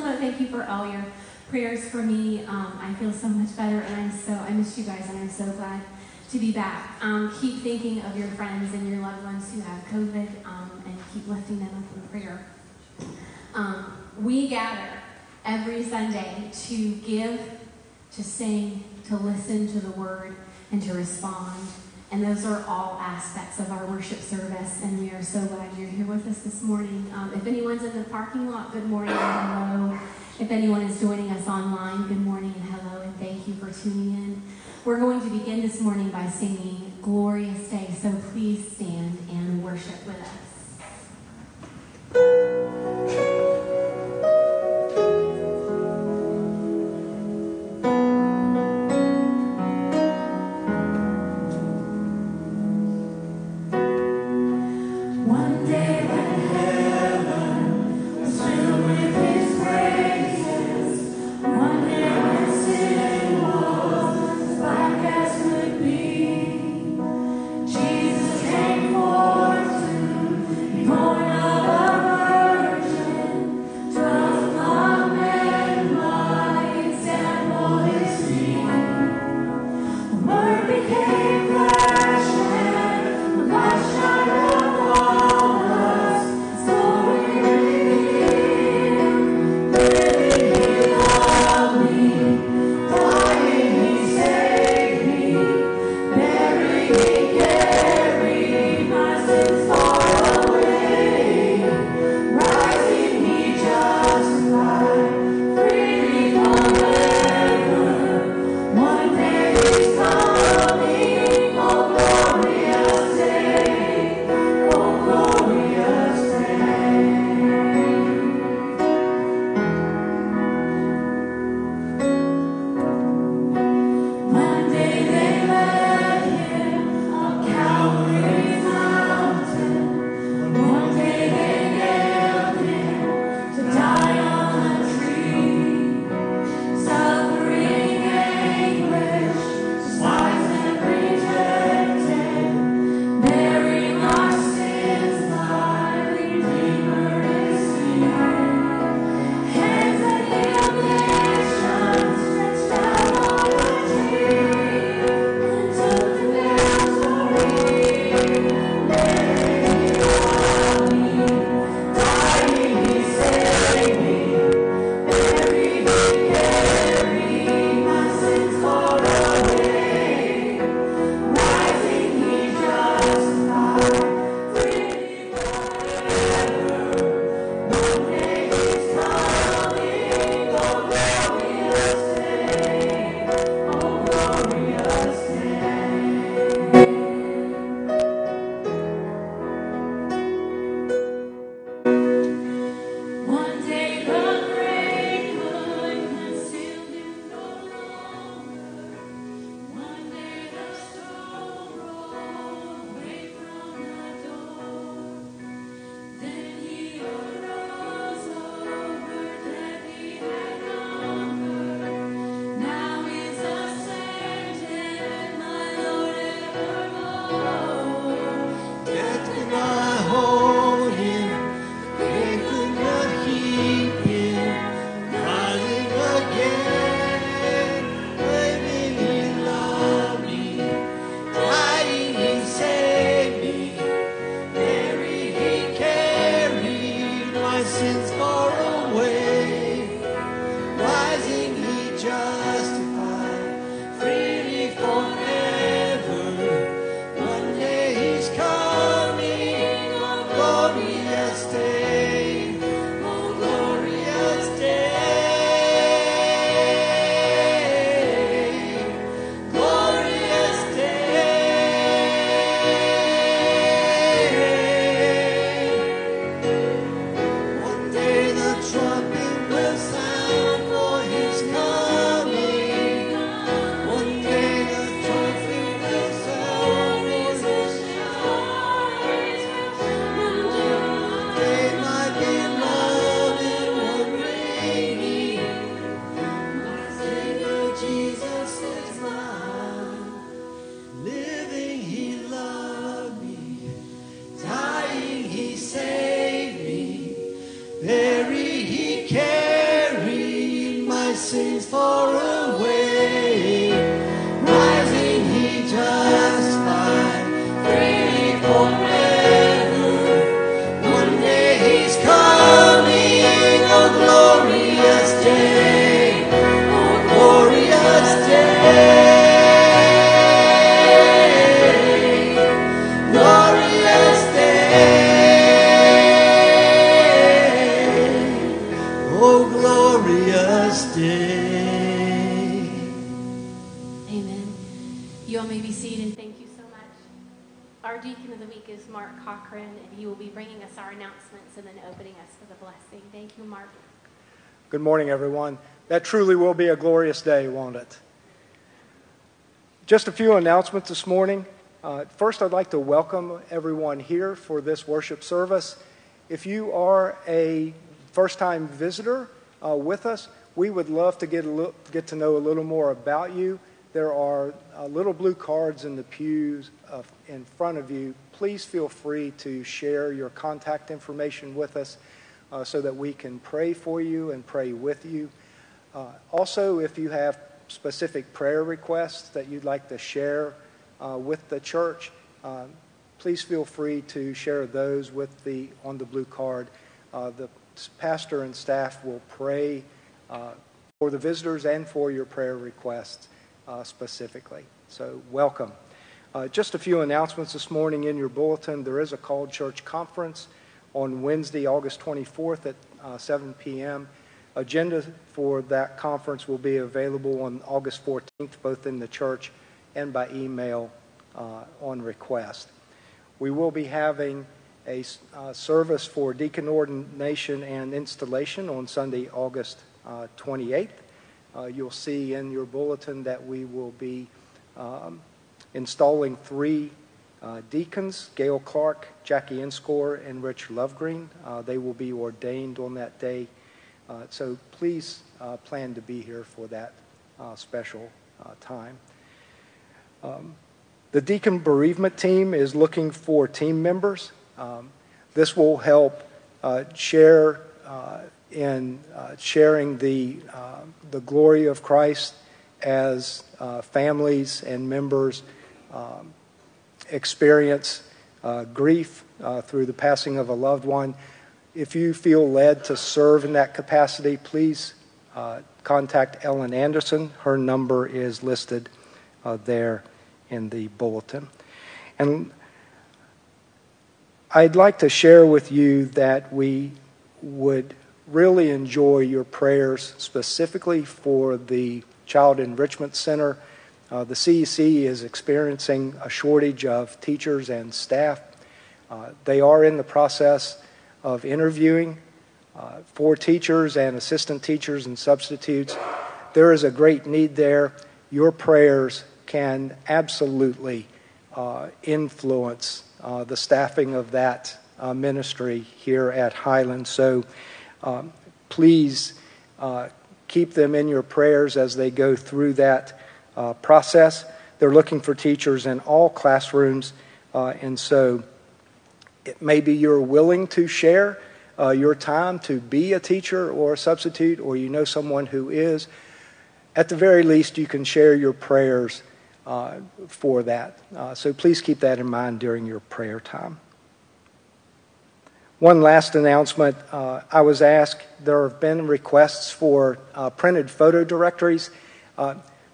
want to thank you for all your prayers for me. Um, I feel so much better, and I'm so I miss you guys, and I'm so glad to be back. Um, keep thinking of your friends and your loved ones who have COVID, um, and keep lifting them up in prayer. Um, we gather every Sunday to give, to sing, to listen to the word, and to respond. And those are all aspects of our worship service, and we are so glad you're here with us this morning. Um, if anyone's in the parking lot, good morning and hello. If anyone is joining us online, good morning and hello, and thank you for tuning in. We're going to begin this morning by singing Glorious Day, so please stand and worship with us. Everyone. That truly will be a glorious day, won't it? Just a few announcements this morning. Uh, first, I'd like to welcome everyone here for this worship service. If you are a first time visitor uh, with us, we would love to get, get to know a little more about you. There are uh, little blue cards in the pews in front of you. Please feel free to share your contact information with us uh, so that we can pray for you and pray with you. Uh, also, if you have specific prayer requests that you'd like to share uh, with the church, uh, please feel free to share those with the on the blue card. Uh, the pastor and staff will pray uh, for the visitors and for your prayer requests specifically. So, welcome. just a few announcements this morning in your bulletin. There is a called church conference on Wednesday, August 24th at uh, 7 p.m. Agenda for that conference will be available on August 14th, both in the church and by email uh, on request. We will be having a uh, service for deacon ordination and installation on Sunday, August 28th. Uh, uh, you'll see in your bulletin that we will be um, installing three uh, deacons, Gail Clark, Jackie Inscore, and Rich Lovegreen. Uh, they will be ordained on that day. Uh, so please uh, plan to be here for that uh, special uh, time. Um, the deacon bereavement team is looking for team members. Um, this will help share in sharing the, the glory of Christ as families and members um, experience uh, grief uh, through the passing of a loved one, if you feel led to serve in that capacity, please uh, contact Ellen Anderson. Her number is listed uh, there in the bulletin. And I'd like to share with you that we would really enjoy your prayers specifically for the Child Enrichment Center uh, the CEC is experiencing a shortage of teachers and staff. Uh, they are in the process of interviewing uh, for teachers and assistant teachers and substitutes. There is a great need there. Your prayers can absolutely uh, influence uh, the staffing of that uh, ministry here at Highland. So um, please keep them in your prayers as they go through that uh, process. They're looking for teachers in all classrooms, uh, and so maybe you're willing to share uh, your time to be a teacher or a substitute, or you know someone who is. At the very least, you can share your prayers uh, for that. Uh, so please keep that in mind during your prayer time. One last announcement. Uh, I was asked, there have been requests for printed photo directories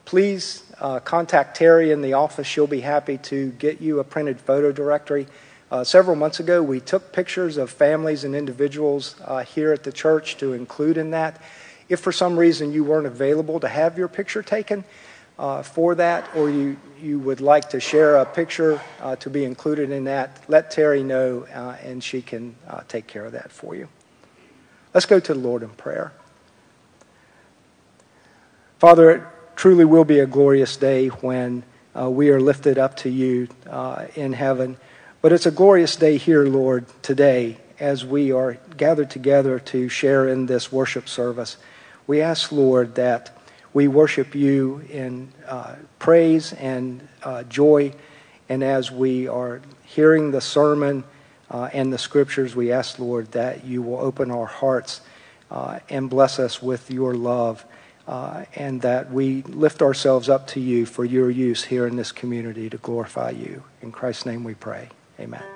please uh, contact Terry in the office. She'll be happy to get you a printed photo directory. Uh, several months ago, we took pictures of families and individuals uh, here at the church to include in that. If for some reason you weren't available to have your picture taken uh, for that, or you, you would like to share a picture uh, to be included in that, let Terry know uh, and she can take care of that for you. Let's go to the Lord in prayer. Father, truly will be a glorious day when uh, we are lifted up to you uh, in heaven. But it's a glorious day here, Lord, today as we are gathered together to share in this worship service. We ask, Lord, that we worship you in uh, praise and uh, joy. And as we are hearing the sermon uh, and the scriptures, we ask, Lord, that you will open our hearts uh, and bless us with your love uh, and that we lift ourselves up to you for your use here in this community to glorify you. In Christ's name we pray. Amen.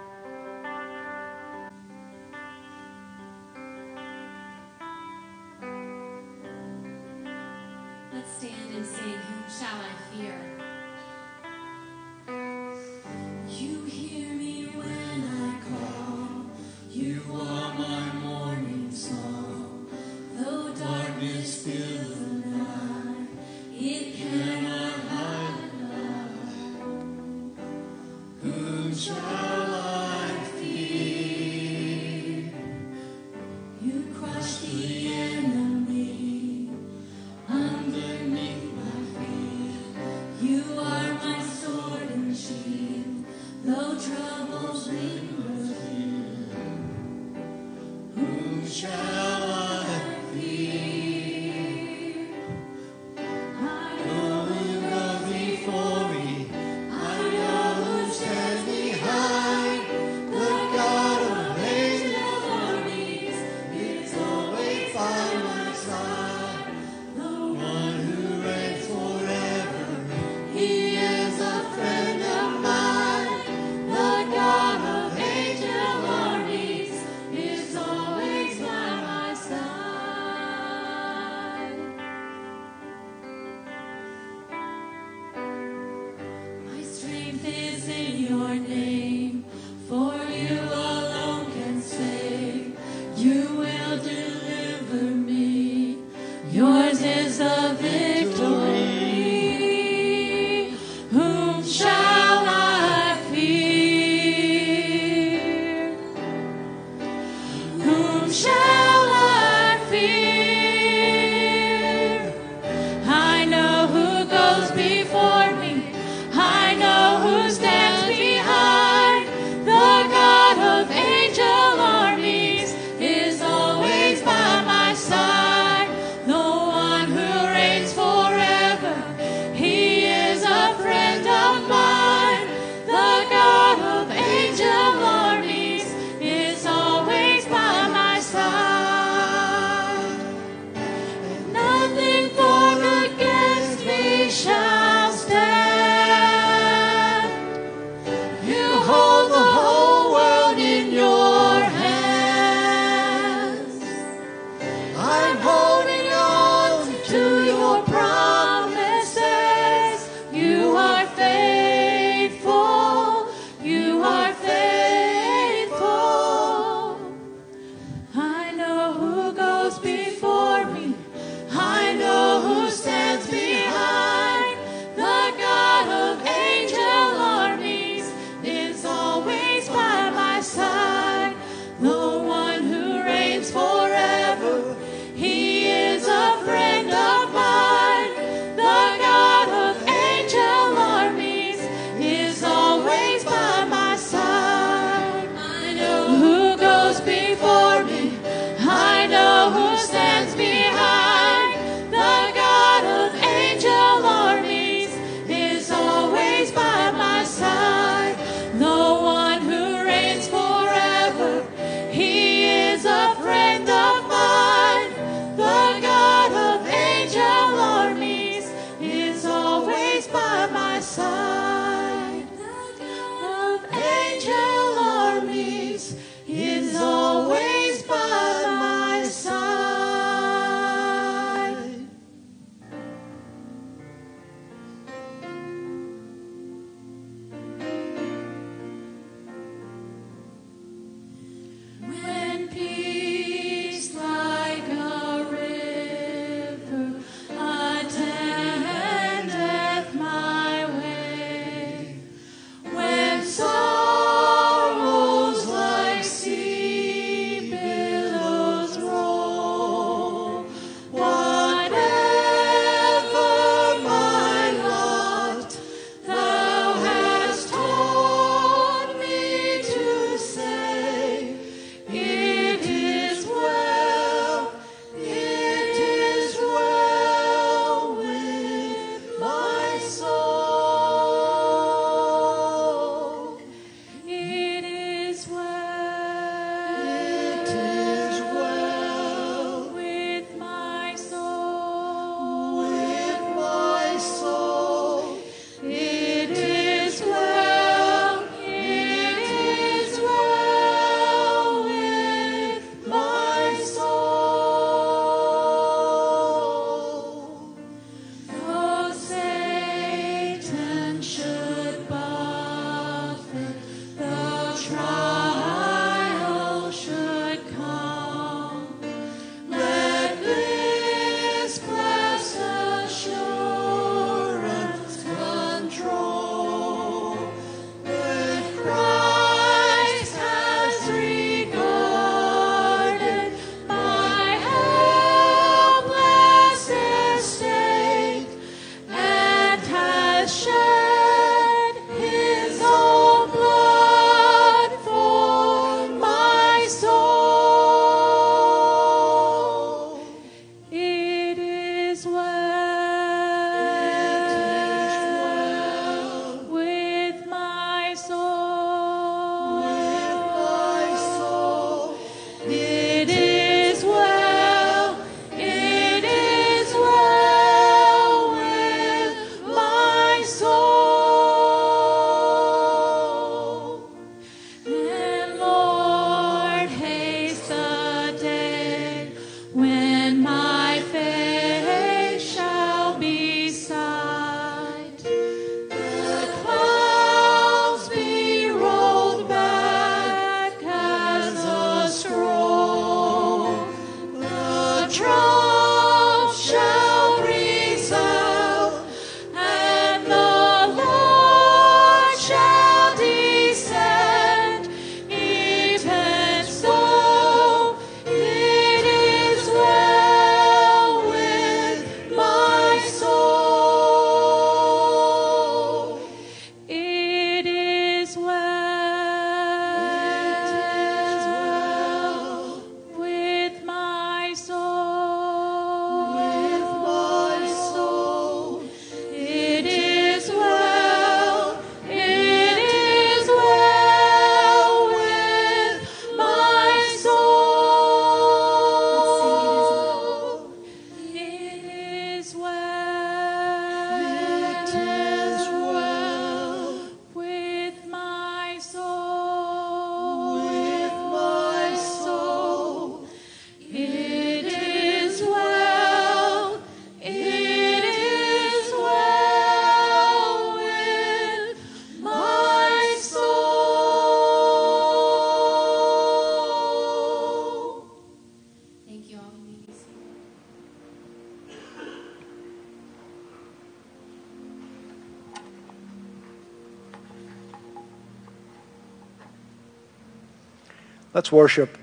Let's worship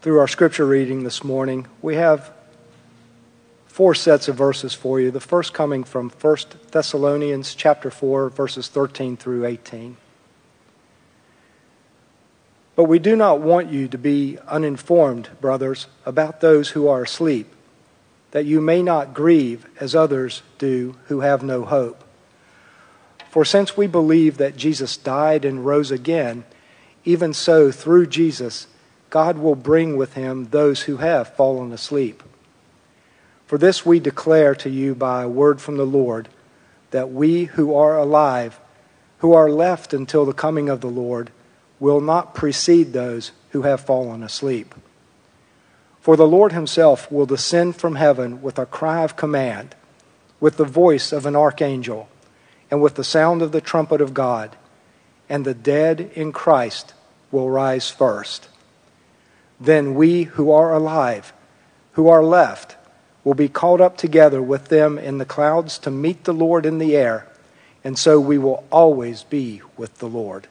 through our scripture reading this morning. We have four sets of verses for you. The first coming from 1 Thessalonians chapter 4 verses 13 through 18. But we do not want you to be uninformed, brothers, about those who are asleep, that you may not grieve as others do who have no hope. For since we believe that Jesus died and rose again, even so, through Jesus, God will bring with him those who have fallen asleep. For this we declare to you by a word from the Lord, that we who are alive, who are left until the coming of the Lord, will not precede those who have fallen asleep. For the Lord himself will descend from heaven with a cry of command, with the voice of an archangel, and with the sound of the trumpet of God and the dead in Christ will rise first. Then we who are alive, who are left, will be caught up together with them in the clouds to meet the Lord in the air, and so we will always be with the Lord.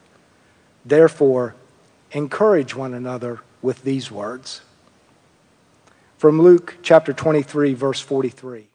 Therefore, encourage one another with these words. From Luke chapter 23, verse 43.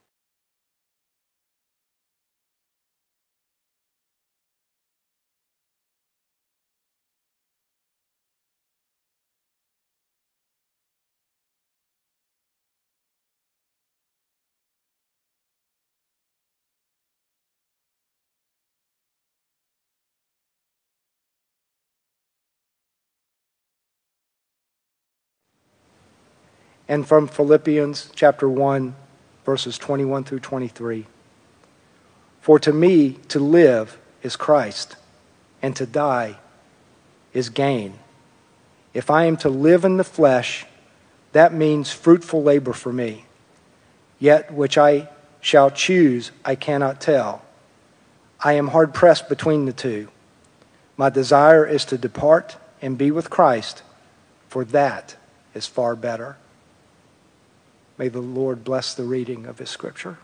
And from Philippians chapter 1, verses 21 through 23. For to me to live is Christ, and to die is gain. If I am to live in the flesh, that means fruitful labor for me. Yet which I shall choose, I cannot tell. I am hard pressed between the two. My desire is to depart and be with Christ, for that is far better. May the Lord bless the reading of His Scripture.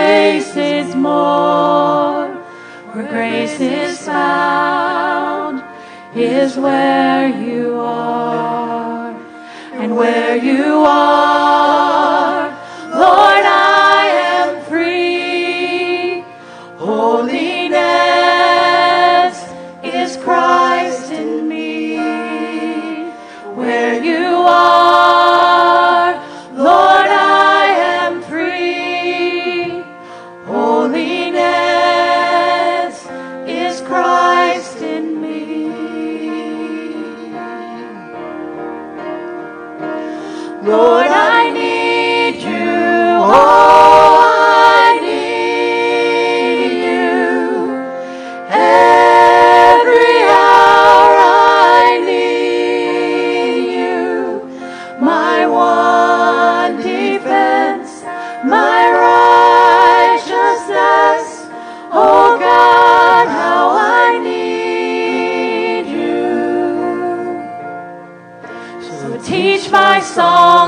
Grace is more. Where grace is found is where you are. And where you are,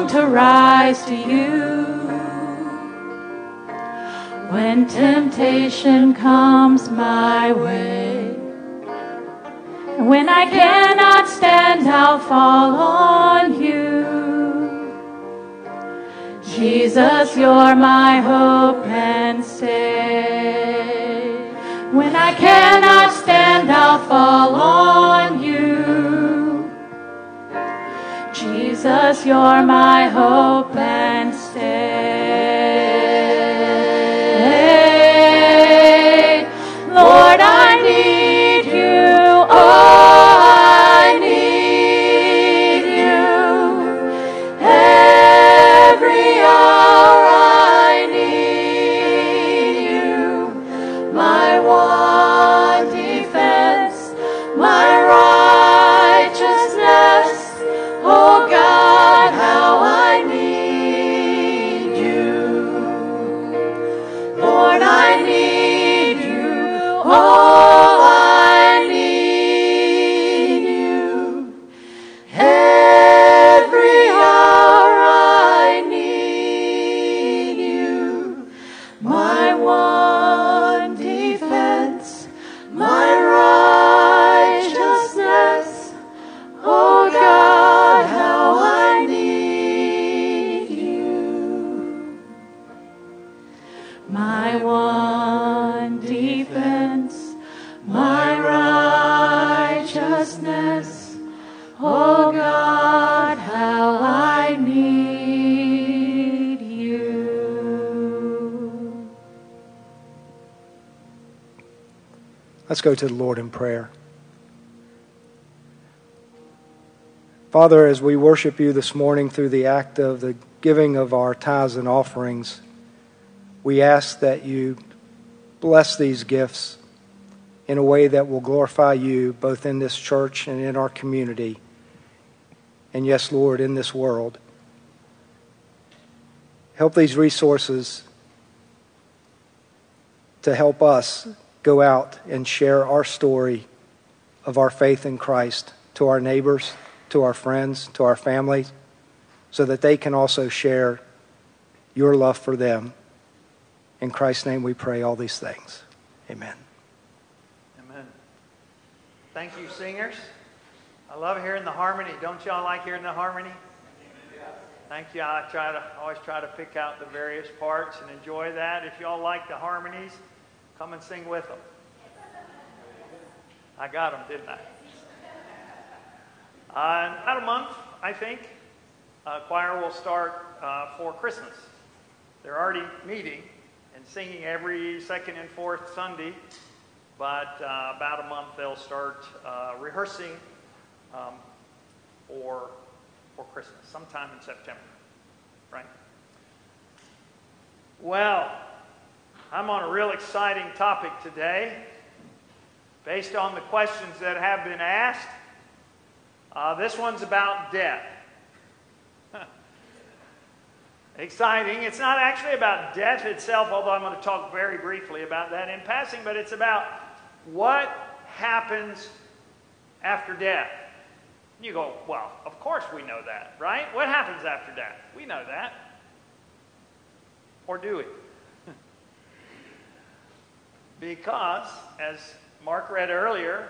song to rise to you. When temptation comes my way, When I cannot stand, I'll fall on you. Jesus, you're my hope and stay. When I cannot stand, I'll fall on you. Jesus, you're my hope and stay. Lord, I need Go to the Lord in prayer. Father, as we worship you this morning through the act of the giving of our tithes and offerings, we ask that you bless these gifts in a way that will glorify you both in this church and in our community. And yes, Lord, in this world. Help these resources to help us go out and share our story of our faith in Christ to our neighbors, to our friends, to our families, so that they can also share your love for them. In Christ's name we pray all these things. Amen. Amen. Thank you, singers. I love hearing the harmony. Don't y'all like hearing the harmony? Thank you. I try to always try to pick out the various parts and enjoy that. If y'all like the harmonies, come and sing with them. I got them, didn't I? Uh, in about a month, I think, uh, choir will start uh, for Christmas. They're already meeting and singing every second and fourth Sunday, but uh, about a month they'll start uh, rehearsing um, for, for Christmas, sometime in September, right? Well, I'm on a real exciting topic today based on the questions that have been asked. Uh, this one's about death. Exciting. It's not actually about death itself, although I'm going to talk very briefly about that in passing, but it's about what happens after death. You go, well, of course we know that, right? What happens after death? We know that. Or do we? Because, as Mark read earlier,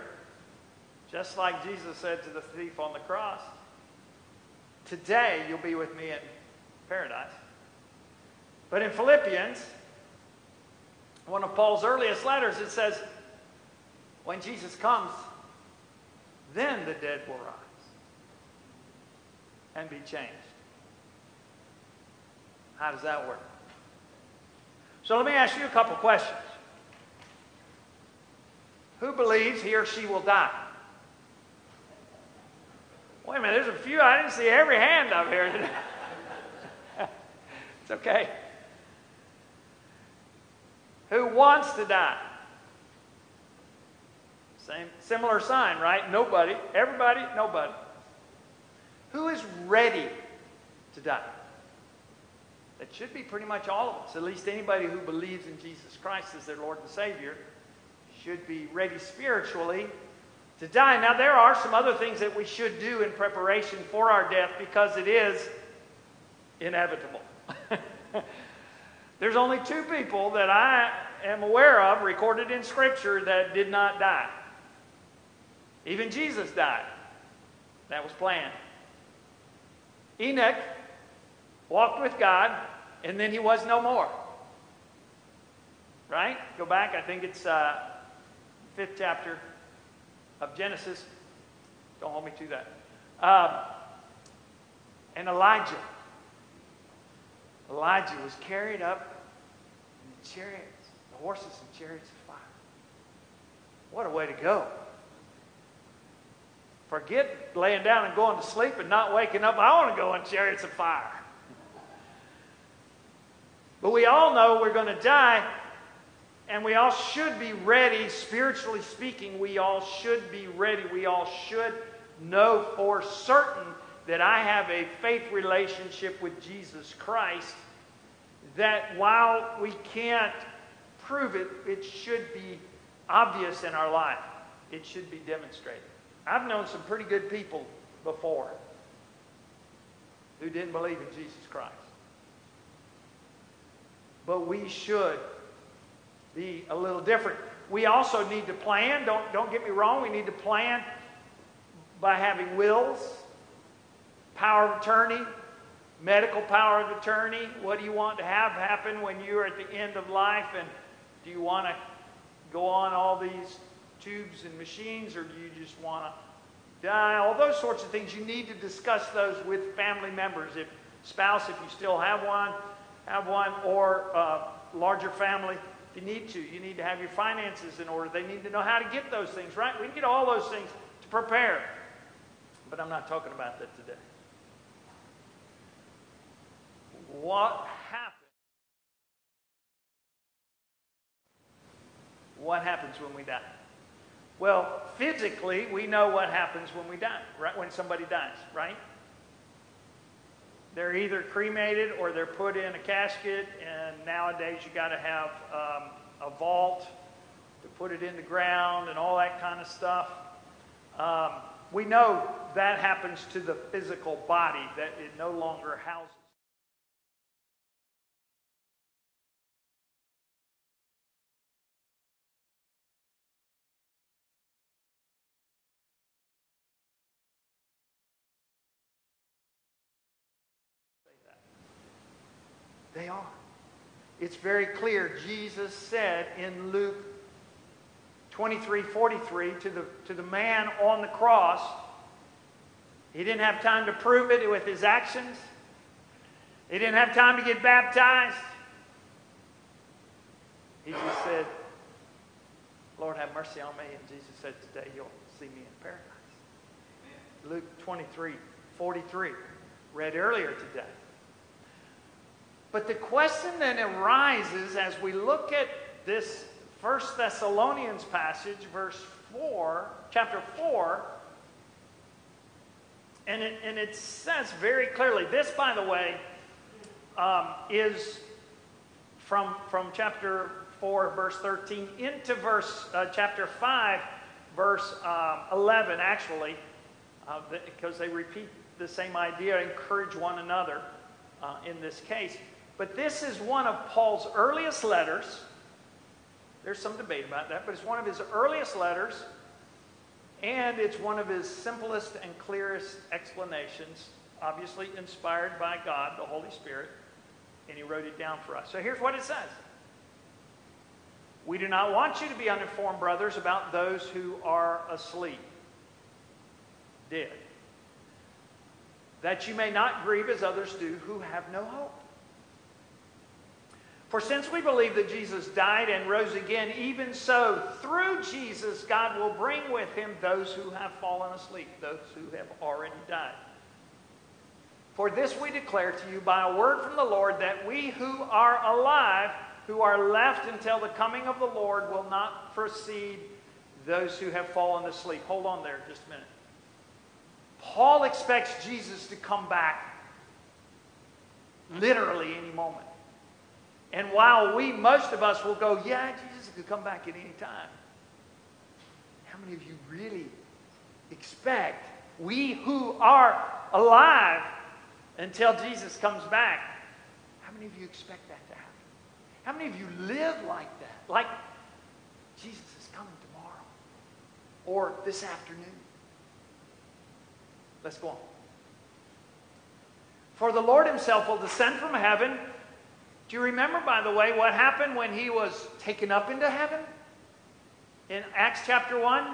just like Jesus said to the thief on the cross, today you'll be with me in paradise. But in Philippians, one of Paul's earliest letters, it says, when Jesus comes, then the dead will rise and be changed. How does that work? So let me ask you a couple questions. Who believes he or she will die? Wait a minute, there's a few. I didn't see every hand up here it's okay. Who wants to die? Same, similar sign, right? Nobody. Everybody, nobody. Who is ready to die? That should be pretty much all of us. At least anybody who believes in Jesus Christ as their Lord and Savior should be ready spiritually to die. Now, there are some other things that we should do in preparation for our death because it is inevitable. There's only two people that I am aware of recorded in Scripture that did not die. Even Jesus died. That was planned. Enoch walked with God, and then he was no more. Right? Go back, I think it's uh, fifth chapter of Genesis. Don't hold me to that. Um, and Elijah. Elijah was carried up in the chariots, the horses and chariots of fire. What a way to go. Forget laying down and going to sleep and not waking up. I want to go in chariots of fire. But we all know we're going to die, and we all should be ready, spiritually speaking. We all should be ready. We all should know for certain that I have a faith relationship with Jesus Christ. That while we can't prove it, it should be obvious in our life, it should be demonstrated. I've known some pretty good people before who didn't believe in Jesus Christ. But we should be a little different. We also need to plan. Don't, don't get me wrong. We need to plan by having wills, power of attorney, medical power of attorney. What do you want to have happen when you're at the end of life? And do you want to go on all these tubes and machines, or do you just want to die? All those sorts of things. You need to discuss those with family members. If spouse, if you still have one, have one, or uh, larger family, you need to. You need to have your finances in order. They need to know how to get those things, right? We get all those things to prepare. But I'm not talking about that today. What happens? What happens when we die? Well, physically, we know what happens when we die, right? When somebody dies, right? They're either cremated or they're put in a casket, and nowadays you got to have um, a vault to put it in the ground and all that kind of stuff. Um, we know that happens to the physical body, that it no longer houses. They are. It's very clear. Jesus said in Luke 23 43 to the, to the man on the cross, he didn't have time to prove it with his actions, he didn't have time to get baptized. He just said, Lord, have mercy on me. And Jesus said, Today you'll see me in paradise. Luke 23 43, read earlier today. But the question then arises as we look at this First Thessalonians passage, verse 4, chapter 4, and it, and it says very clearly, this, by the way, um, is from, from chapter 4, verse 13, into verse uh, chapter 5, verse um, 11, actually, uh, because they repeat the same idea, encourage one another uh, in this case. But this is one of Paul's earliest letters. There's some debate about that, but it's one of his earliest letters, and it's one of his simplest and clearest explanations, obviously inspired by God, the Holy Spirit, and he wrote it down for us. So here's what it says We do not want you to be uninformed, brothers, about those who are asleep, dead, that you may not grieve as others do who have no hope. For since we believe that Jesus died and rose again, even so, through Jesus, God will bring with him those who have fallen asleep, those who have already died. For this we declare to you by a word from the Lord that we who are alive, who are left until the coming of the Lord, will not precede those who have fallen asleep. Hold on there just a minute. Paul expects Jesus to come back literally any moment. And while we, most of us, will go, yeah, Jesus could come back at any time. How many of you really expect we who are alive until Jesus comes back? How many of you expect that to happen? How many of you live like that? Like Jesus is coming tomorrow. or this afternoon. Let's go on. For the Lord himself will descend from heaven. Do you remember, by the way, what happened when he was taken up into heaven? In Acts chapter 1?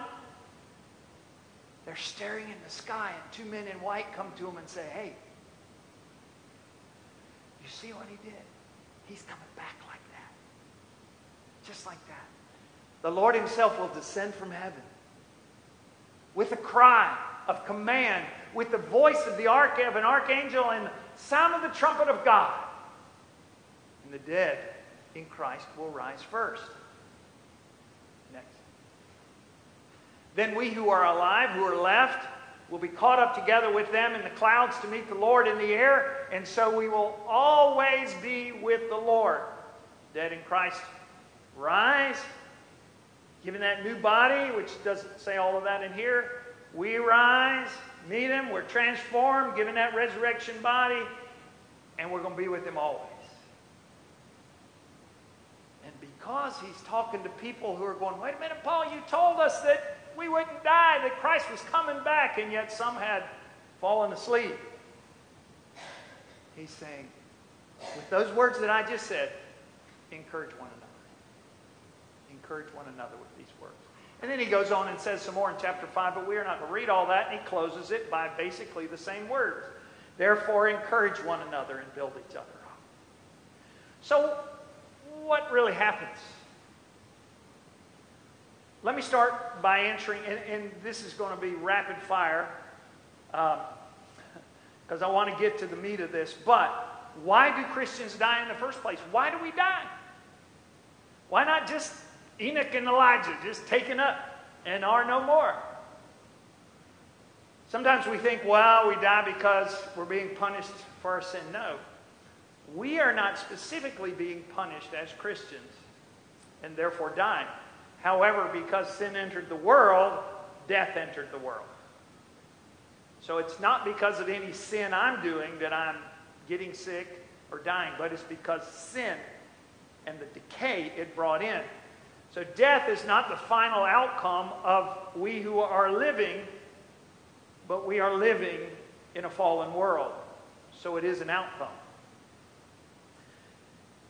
They're staring in the sky, and two men in white come to him and say, Hey, you see what he did? He's coming back like that. Just like that. The Lord himself will descend from heaven with a cry of command, with the voice of the arch of an archangel and the sound of the trumpet of God. And the dead in Christ will rise first. Next. Then we who are alive, who are left, will be caught up together with them in the clouds to meet the Lord in the air, and so we will always be with the Lord. Dead in Christ rise, given that new body, which doesn't say all of that in here. We rise, meet him, we're transformed, given that resurrection body, and we're going to be with him always. And because he's talking to people who are going, wait a minute, Paul, you told us that we wouldn't die, that Christ was coming back, and yet some had fallen asleep. He's saying, with those words that I just said, encourage one another. Encourage one another with these words. And then he goes on and says some more in chapter 5, but we are not going to read all that, and he closes it by basically the same words. Therefore, encourage one another and build each other up. So, what really happens? Let me start by answering, and, and this is going to be rapid fire because um, I want to get to the meat of this. But why do Christians die in the first place? Why do we die? Why not just Enoch and Elijah just taken up and are no more? Sometimes we think, well, we die because we're being punished for our sin. No. We are not specifically being punished as Christians and therefore dying. However, because sin entered the world, death entered the world. So it's not because of any sin I'm doing that I'm getting sick or dying, but it's because sin and the decay it brought in. So death is not the final outcome of we who are living, but we are living in a fallen world. So it is an outcome.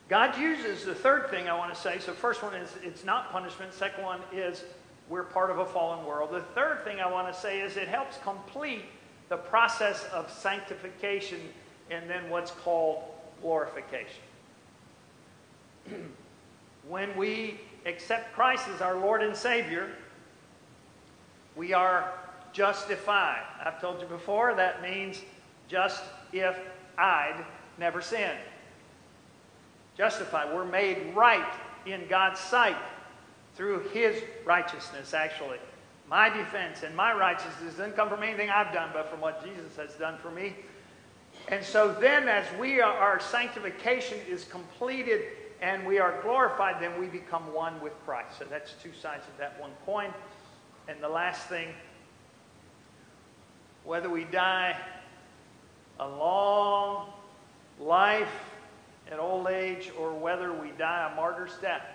God uses the third thing I want to say. So, first one is it's not punishment. Second one is we're part of a fallen world. The third thing I want to say is it helps complete the process of sanctification and then what's called glorification. when we accept Christ as our Lord and Savior, we are justified. I've told you before that means just if I'd never sinned justified. We're made right in God's sight through His righteousness, actually. My defense and my righteousness doesn't come from anything I've done, but from what Jesus has done for me. And so then, as we are, our sanctification is completed and we are glorified, then we become one with Christ. So that's two sides of that one coin. And the last thing, whether we die a long life at old age or whether we die a martyr's death.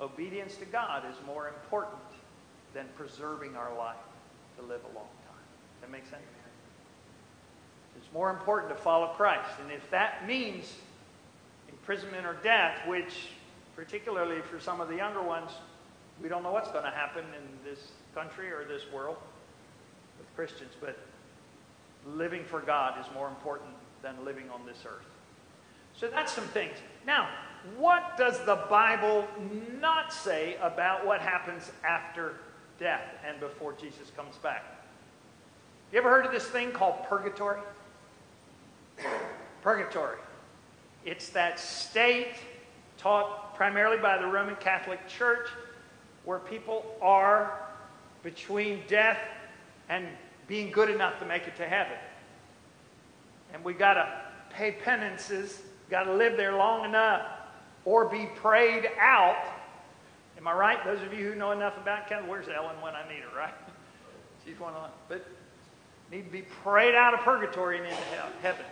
Obedience to God is more important than preserving our life to live a long time. That make sense? It's more important to follow Christ. And if that means imprisonment or death, which, particularly for some of the younger ones, we don't know what's going to happen in this country or this world with Christians, but living for God is more important than living on this earth. So that's some things. Now, what does the Bible not say about what happens after death and before Jesus comes back? You ever heard of this thing called purgatory? Purgatory. It's that state taught primarily by the Roman Catholic Church where people are between death and being good enough to make it to heaven. And we got to pay penances got to live there long enough or be prayed out. Am I right? Those of you who know enough about Canada, where's Ellen when I need her, right? She's one of them. But need to be prayed out of purgatory and into heaven.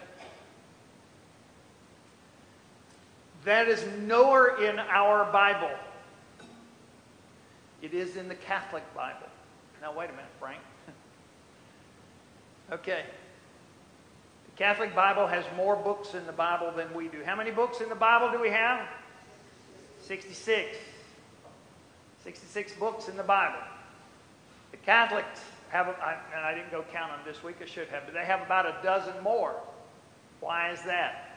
That is nowhere in our Bible. It is in the Catholic Bible. Now, wait a minute, Frank. okay. Catholic Bible has more books in the Bible than we do. How many books in the Bible do we have? 66. 66 books in the Bible. The Catholics have, and I didn't go count them this week, I should have, but they have about a dozen more. Why is that?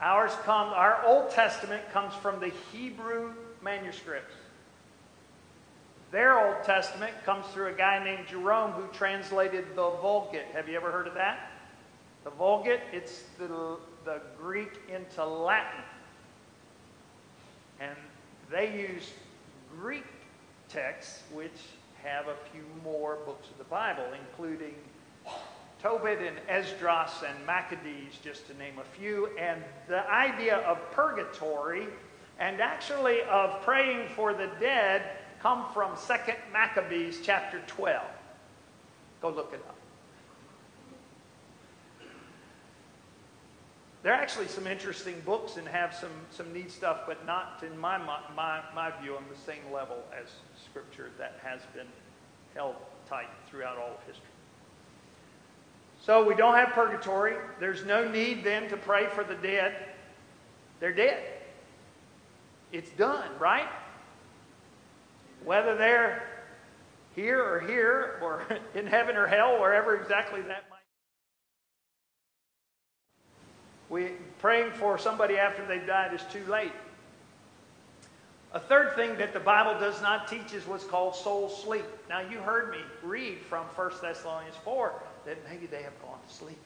Ours come, our Old Testament comes from the Hebrew manuscripts. Their Old Testament comes through a guy named Jerome who translated the Vulgate. Have you ever heard of that? The Vulgate, it's the, the Greek into Latin. And they use Greek texts, which have a few more books of the Bible, including Tobit and Esdras and Maccabees, just to name a few. And the idea of purgatory and actually of praying for the dead come from 2nd Maccabees chapter 12. Go look it up. There are actually some interesting books and have some, some neat stuff, but not in my, my, my view on the same level as Scripture that has been held tight throughout all of history. So we don't have purgatory. There's no need then to pray for the dead. They're dead. It's done, right? Whether they're here or here or in heaven or hell, wherever exactly that might We praying for somebody after they've died is too late. A third thing that the Bible does not teach is what's called soul sleep. Now you heard me read from 1 Thessalonians 4 that maybe they have gone to sleep.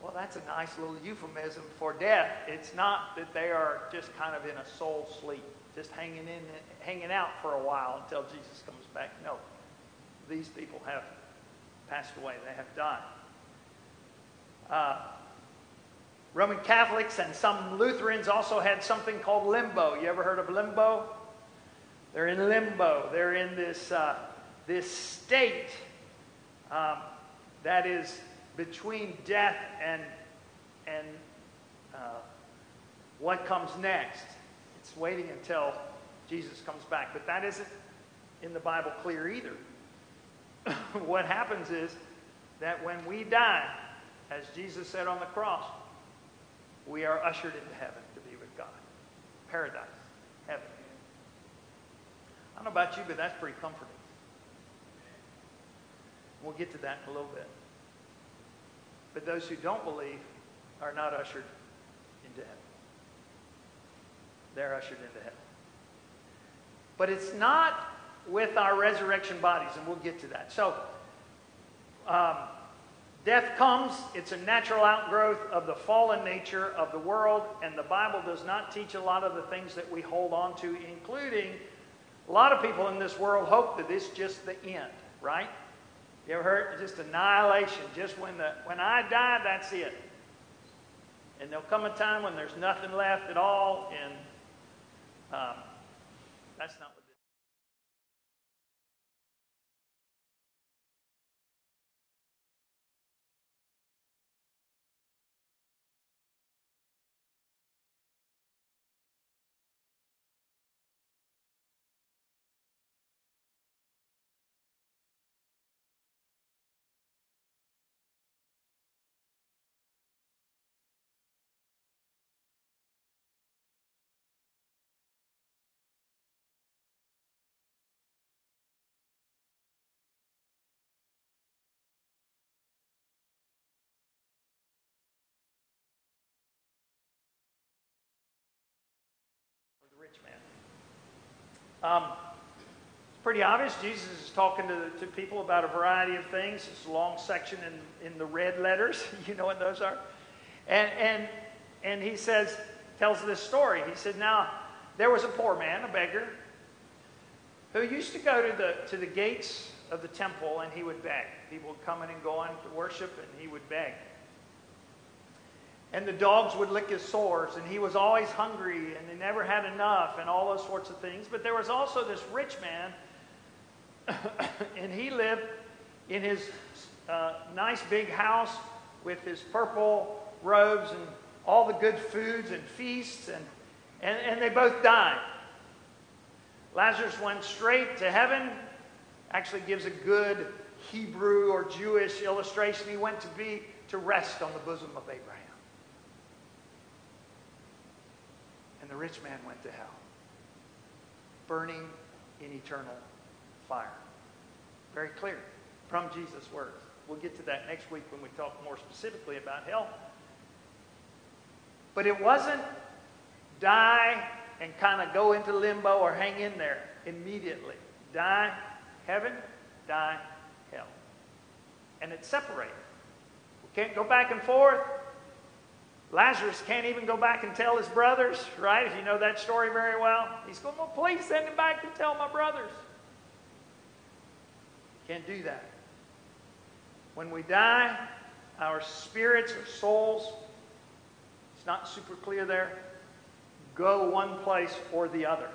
Well, that's a nice little euphemism for death. It's not that they are just kind of in a soul sleep, just hanging in, hanging out for a while until Jesus comes back. No, these people have passed away. They have died. Uh, Roman Catholics and some Lutherans also had something called limbo. You ever heard of limbo? They're in limbo. They're in this, uh, this state um, that is between death and, and uh, what comes next. It's waiting until Jesus comes back. But that isn't in the Bible clear either. what happens is that when we die, as Jesus said on the cross, we are ushered into heaven to be with God. Paradise, heaven. I don't know about you, but that's pretty comforting. We'll get to that in a little bit. But those who don't believe are not ushered into heaven. They're ushered into heaven. But it's not with our resurrection bodies, and we'll get to that. So, um, death comes, it's a natural outgrowth of the fallen nature of the world, and the Bible does not teach a lot of the things that we hold on to, including a lot of people in this world hope that it's just the end, right? You ever heard? Just annihilation. Just when, the, when I die, that's it. And there'll come a time when there's nothing left at all, and um, that's not Um, it's pretty obvious. Jesus is talking to, to people about a variety of things. It's a long section in, in the red letters. you know what those are? And, and, and he says, tells this story. He said, Now, there was a poor man, a beggar, who used to go to the, to the gates of the temple and he would beg. People would come in and go in to worship and he would beg and the dogs would lick his sores, and he was always hungry, and he never had enough, and all those sorts of things. But there was also this rich man, and he lived in his uh, nice big house with his purple robes and all the good foods and feasts, and, and, and they both died. Lazarus went straight to heaven. Actually gives a good Hebrew or Jewish illustration. He went to be to rest on the bosom of Abraham. And the rich man went to hell, burning in eternal fire. Very clear from Jesus' words. We'll get to that next week when we talk more specifically about hell. But it wasn't die and kind of go into limbo or hang in there immediately. Die, heaven, die, hell. And it's separated. We can't go back and forth. Lazarus can't even go back and tell his brothers, right? If you know that story very well. He's going, well, please send him back to tell my brothers. Can't do that. When we die, our spirits or souls, it's not super clear there, go one place or the other.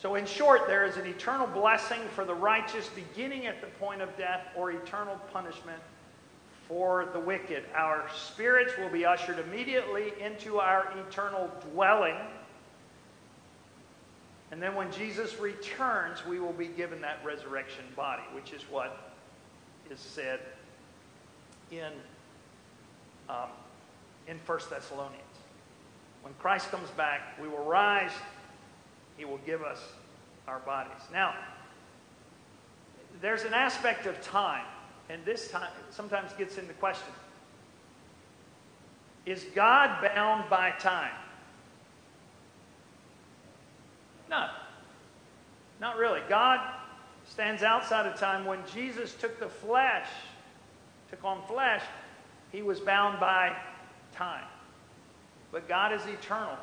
So, in short, there is an eternal blessing for the righteous beginning at the point of death or eternal punishment for the wicked. Our spirits will be ushered immediately into our eternal dwelling. And then when Jesus returns, we will be given that resurrection body, which is what is said in, um, in 1 Thessalonians. When Christ comes back, we will rise. He will give us our bodies. Now, there's an aspect of time, and this time sometimes gets into question. Is God bound by time? No. Not really. God stands outside of time. When Jesus took the flesh, took on flesh, he was bound by time. But God is eternal.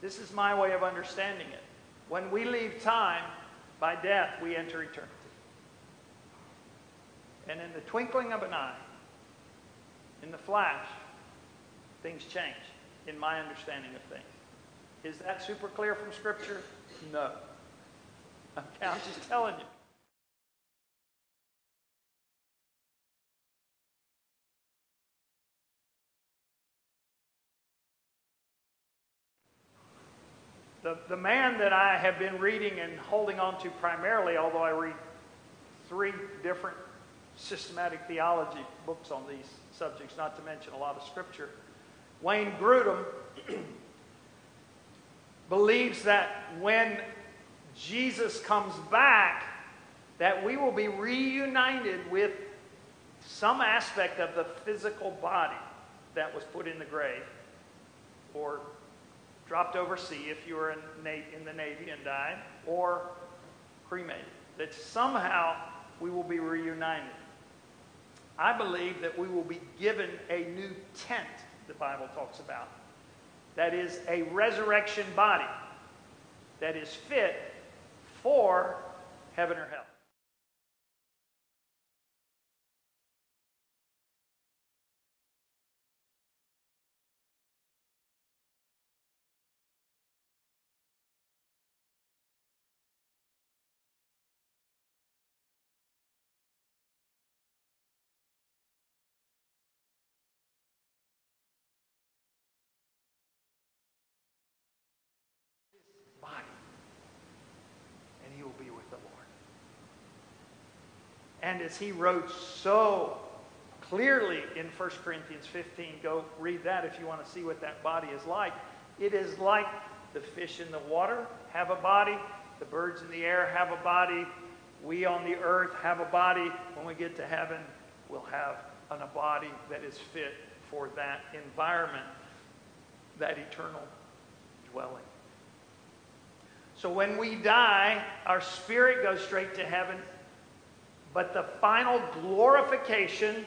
This is my way of understanding it. When we leave time, by death, we enter eternity. And in the twinkling of an eye, in the flash, things change, in my understanding of things. Is that super clear from Scripture? No. Okay, I'm just telling you. The, the man that I have been reading and holding on to primarily, although I read three different systematic theology books on these subjects, not to mention a lot of scripture, Wayne Grudem believes that when Jesus comes back, that we will be reunited with some aspect of the physical body that was put in the grave or dropped overseas if you were in, in the Navy and died, or cremated. That somehow we will be reunited. I believe that we will be given a new tent, the Bible talks about. That is a resurrection body that is fit for heaven or hell. And as he wrote so clearly in 1 Corinthians 15, go read that if you want to see what that body is like. It is like the fish in the water have a body, the birds in the air have a body, we on the earth have a body. When we get to heaven, we'll have an, a body that is fit for that environment, that eternal dwelling. So when we die, our spirit goes straight to heaven but the final glorification,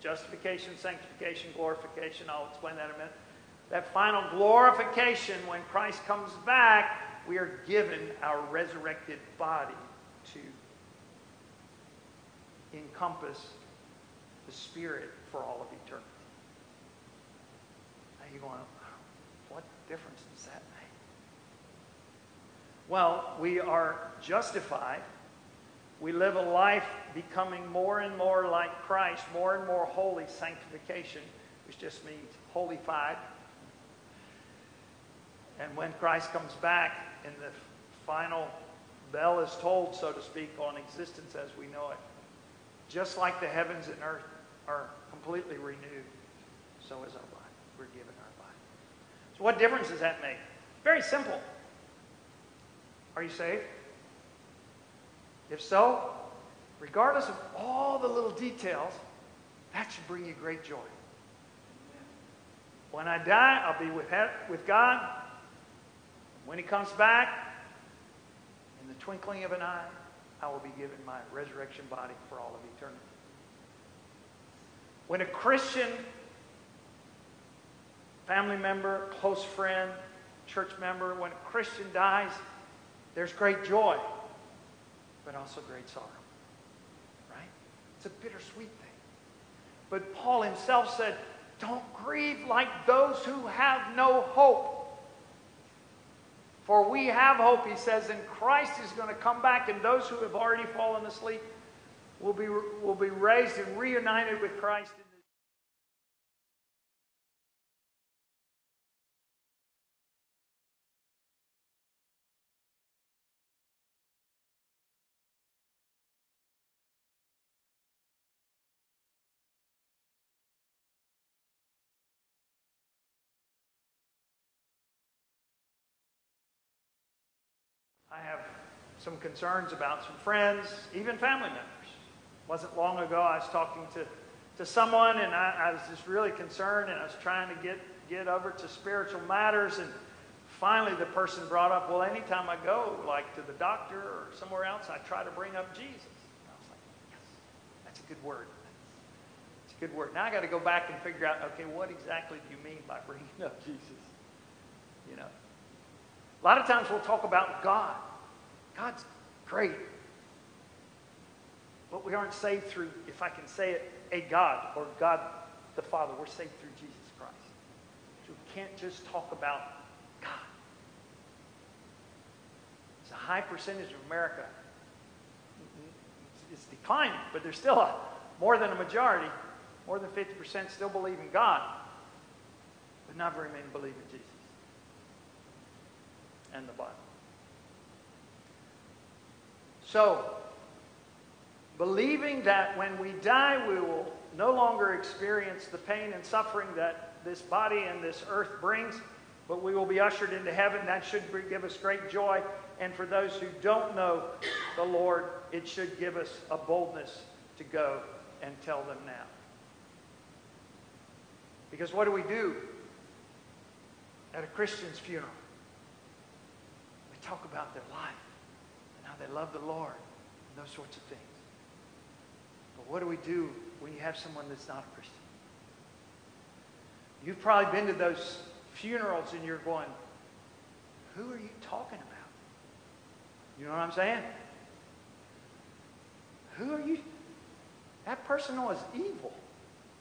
justification, sanctification, glorification, I'll explain that in a minute. That final glorification, when Christ comes back, we are given our resurrected body to encompass the Spirit for all of eternity. Now you're going, what difference does that make? Well, we are justified we live a life becoming more and more like Christ, more and more holy, sanctification, which just means holified. And when Christ comes back and the final bell is tolled, so to speak, on existence as we know it, just like the heavens and earth are completely renewed, so is our body. We're given our body. So, what difference does that make? Very simple. Are you saved? If so, regardless of all the little details, that should bring you great joy. When I die, I'll be with, with God. When He comes back, in the twinkling of an eye, I will be given my resurrection body for all of eternity. When a Christian family member, close friend, church member, when a Christian dies, there's great joy, but also great sorrow. Right? It's a bittersweet thing. But Paul himself said, Don't grieve like those who have no hope. For we have hope, he says, and Christ is going to come back, and those who have already fallen asleep will be, will be raised and reunited with Christ. I have some concerns about some friends, even family members. It wasn't long ago I was talking to, to someone and I, I was just really concerned and I was trying to get, get over to spiritual matters and finally the person brought up, well, anytime I go, like to the doctor or somewhere else, I try to bring up Jesus. And I was like, yes, that's a good word. It's a good word. Now I got to go back and figure out, okay, what exactly do you mean by bringing up Jesus? You know, a lot of times we'll talk about God. God's great. But we aren't saved through, if I can say it, a God or God the Father. We're saved through Jesus Christ. So we can't just talk about God. It's a high percentage of America. It's declining, but there's still a, more than a majority, more than 50% still believe in God, but not very many believe in Jesus and the Bible. So, believing that when we die, we will no longer experience the pain and suffering that this body and this earth brings, but we will be ushered into heaven. That should give us great joy. And for those who don't know the Lord, it should give us a boldness to go and tell them now. Because what do we do at a Christian's funeral? Talk about their life and how they love the Lord, and those sorts of things. But what do we do when you have someone that's not a Christian? You've probably been to those funerals and you're going, who are you talking about? You know what I'm saying? Who are you? That person was evil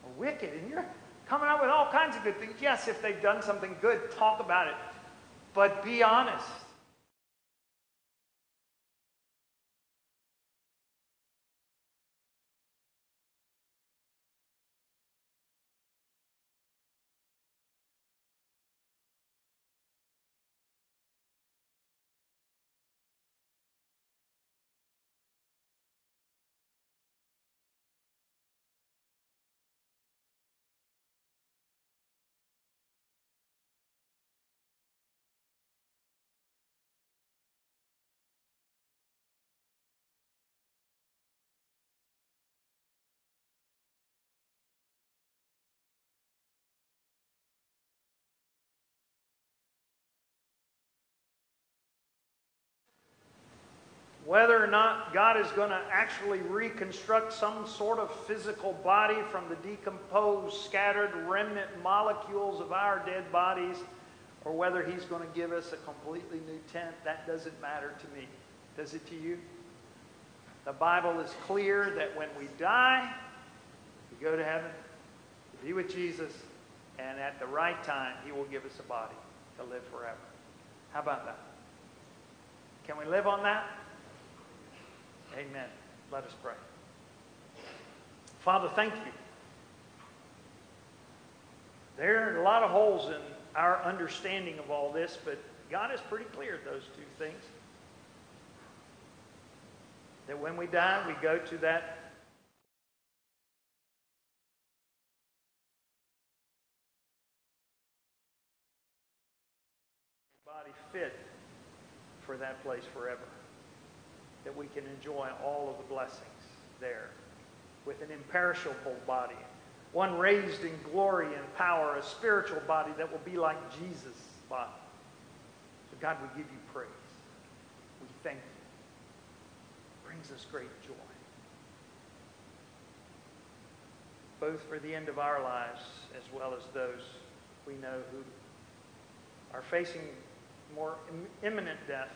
or wicked, and you're coming up with all kinds of good things. Yes, if they've done something good, talk about it. But be honest. Whether or not God is going to actually reconstruct some sort of physical body from the decomposed, scattered remnant molecules of our dead bodies, or whether He's going to give us a completely new tent, that doesn't matter to me. Does it to you? The Bible is clear that when we die, we go to heaven to be with Jesus, and at the right time, He will give us a body to live forever. How about that? Can we live on that? Amen. Let us pray. Father, thank you. There are a lot of holes in our understanding of all this, but God is pretty clear those two things. That when we die, we go to that body fit for that place forever. That we can enjoy all of the blessings there with an imperishable body, one raised in glory and power, a spiritual body that will be like Jesus' body. So, God, we give you praise. We thank you. It brings us great joy. Both for the end of our lives as well as those we know who are facing more imminent death.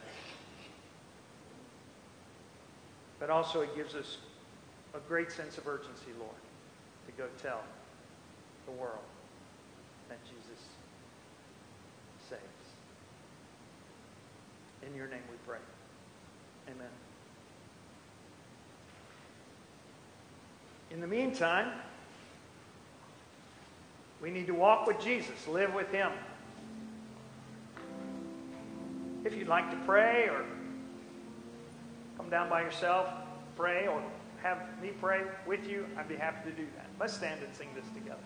But also, it gives us a great sense of urgency, Lord, to go tell the world that Jesus saves. In your name we pray. Amen. In the meantime, we need to walk with Jesus, live with Him. If you'd like to pray or come down by yourself, pray, or have me pray with you, I'd be happy to do that. Let's stand and sing this together.